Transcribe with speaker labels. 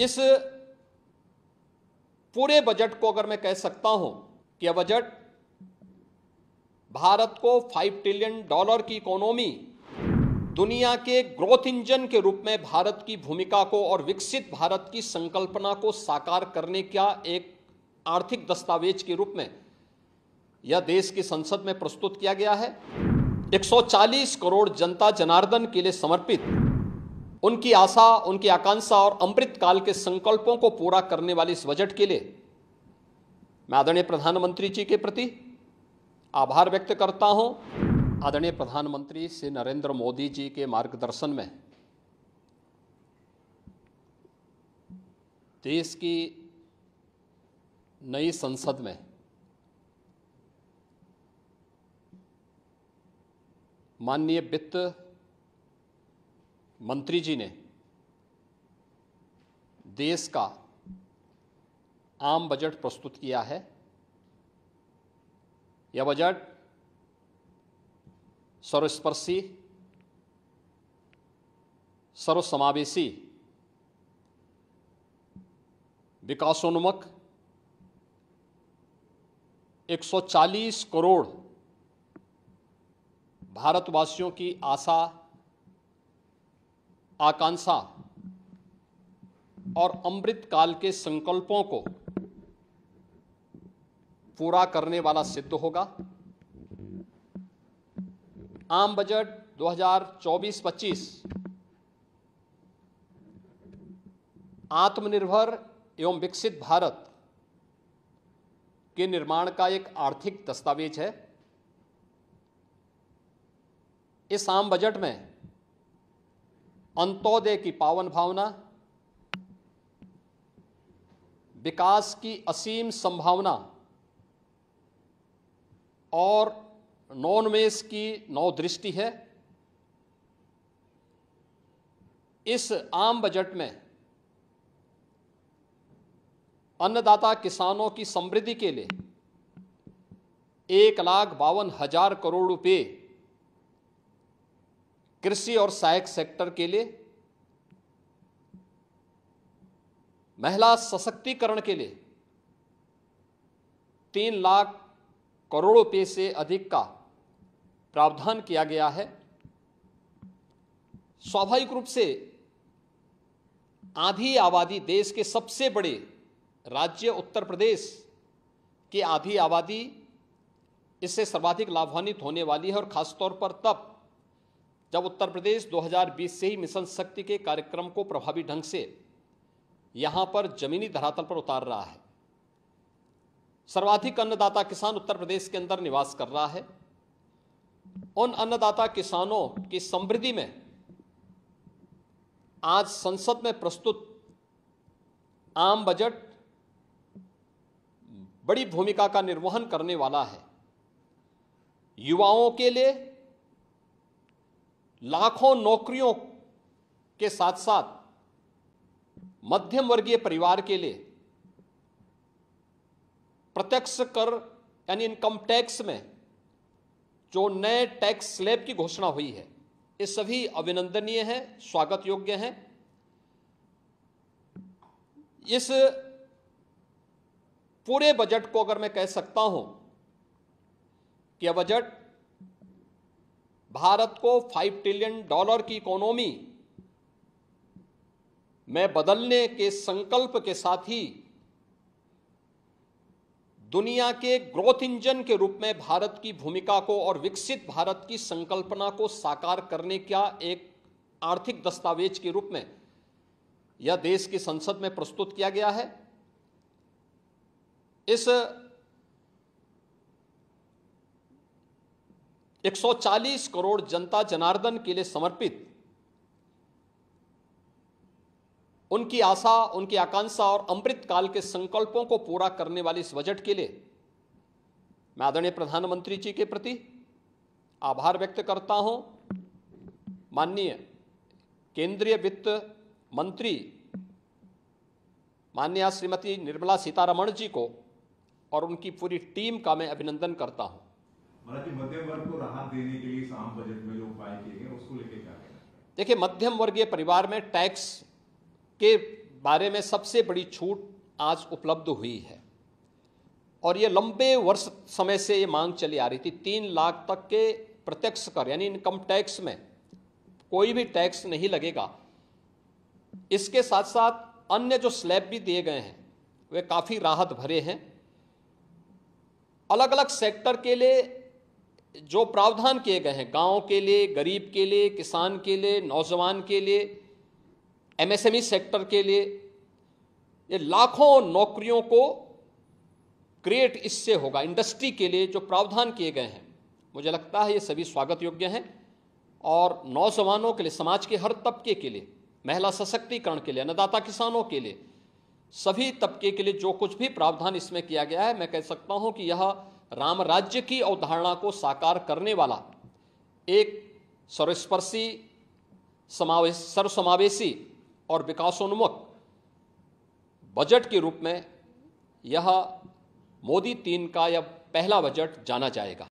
Speaker 1: इस पूरे बजट को अगर मैं कह सकता हूँ कि यह बजट भारत को फाइव ट्रिलियन डॉलर की इकोनॉमी दुनिया के ग्रोथ इंजन के रूप में भारत की भूमिका को और विकसित भारत की संकल्पना को साकार करने का एक आर्थिक दस्तावेज़ के रूप में यह देश की संसद में प्रस्तुत किया गया है। 140 करोड़ जनता जनार्दन के लिए समर्पित उनकी आशा, उनकी आकांक्षा और अमृत काल के संकल्पों को पूरा करने वाले इस बजट के लिए मैं आदरणीय प्रधानमंत्री जी के प्रति आभार व्यक्त करता हूँ। आदरणीय प्रधानमंत्री श्री नरेंद्र मोदी जी के मार्गदर्शन में देश की नई संसद में माननीय वित्त मंत्री जी ने देश का आम बजट प्रस्तुत किया है। यह बजट सर्वस्पर्शी, सर्वसमावेशी, विकासोन्मुख 140 करोड़ भारतवासियों की आशा आकांक्षा और अमृत काल के संकल्पों को पूरा करने वाला सिद्ध होगा। आम बजट 2024-25 आत्मनिर्भर एवं विकसित भारत के निर्माण का एक आर्थिक दस्तावेज़ है। इस आम बजट में अंत्योदय की पावन भावना, विकास की असीम संभावना और नौनमेष की नौ दृष्टि है। इस आम बजट में अन्नदाता किसानों की समृद्धि के लिए एक लाख बावन हज़ार करोड़ रुपए कृषि और सहायक सेक्टर के लिए, महिला सशक्तिकरण के लिए तीन लाख करोड़ रुपए से अधिक का प्रावधान किया गया है। स्वाभाविक रूप से आधी आबादी देश के सबसे बड़े राज्य उत्तर प्रदेश की आधी आबादी इससे सर्वाधिक लाभान्वित होने वाली है और खासतौर पर तब जब उत्तर प्रदेश 2020 से ही मिशन शक्ति के कार्यक्रम को प्रभावी ढंग से यहाँ पर जमीनी धरातल पर उतार रहा है। सर्वाधिक अन्नदाता किसान उत्तर प्रदेश के अंदर निवास कर रहा है। उन अन्नदाता किसानों की समृद्धि में आज संसद में प्रस्तुत आम बजट बड़ी भूमिका का निर्वहन करने वाला है। युवाओं के लिए लाखों नौकरियों के साथ साथ मध्यम वर्गीय परिवार के लिए प्रत्यक्ष कर, यानी इनकम टैक्स में जो नए टैक्स स्लैब की घोषणा हुई है, ये सभी अभिनंदनीय है, स्वागत योग्य हैं। इस पूरे बजट को अगर मैं कह सकता हूँ कि यह बजट भारत को फाइव ट्रिलियन डॉलर की इकोनॉमी में बदलने के संकल्प के साथ ही दुनिया के ग्रोथ इंजन के रूप में भारत की भूमिका को और विकसित भारत की संकल्पना को साकार करने का एक आर्थिक दस्तावेज़ के रूप में यह देश की संसद में प्रस्तुत किया गया है। इस 140 करोड़ जनता जनार्दन के लिए समर्पित। उनकी आशा, उनकी आकांक्षा और अमृत काल के संकल्पों को पूरा करने वाले इस बजट के लिए मैं आदरणीय प्रधानमंत्री जी के प्रति आभार व्यक्त करता हूँ। माननीय केंद्रीय वित्त मंत्री, माननीय श्रीमती निर्मला सीतारमण जी को और उनकी पूरी टीम का मैं अभिनंदन करता हूँ।
Speaker 2: हालाँकि मध्यम वर्ग को राहत देने के लिए आम बजट में जो उपाय किए गए, उसको लेकर क्या
Speaker 1: देखिए, मध्यम वर्गीय परिवार में टैक्स के बारे में सबसे बड़ी छूट आज उपलब्ध हुई है। और ये लंबे वर्ष समय से ये मांग चली आ रही थी। तीन लाख तक के प्रत्यक्ष कर, यानी इनकम टैक्स में कोई भी टैक्स नहीं लगेगा। इसके साथ साथ अन्य जो स्लैब भी दिए गए हैं, वे काफ़ी राहत भरे हैं। अलग अलग सेक्टर के लिए जो प्रावधान किए गए हैं, गाँव के लिए, गरीब के लिए, किसान के लिए, नौजवान के लिए एमएसएमई सेक्टर के लिए, ये लाखों नौकरियों को क्रिएट इससे होगा इंडस्ट्री के लिए जो प्रावधान किए गए हैं। मुझे लगता है ये सभी स्वागत योग्य हैं और नौजवानों के लिए, समाज के हर तबके के लिए, महिला सशक्तिकरण के लिए, अन्नदाता किसानों के लिए, सभी तबके के लिए जो कुछ भी प्रावधान इसमें किया गया है, मैं कह सकता हूँ कि यह राम राज्य की अवधारणा को साकार करने वाला एक सर्वस्पर्शी समावेश सर्वसमावेशी और विकासोन्मुख बजट के रूप में यह मोदी तीन का यह पहला बजट जाना जाएगा।